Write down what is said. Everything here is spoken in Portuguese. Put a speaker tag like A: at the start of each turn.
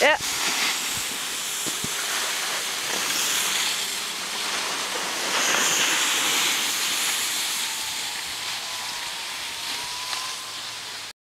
A: É.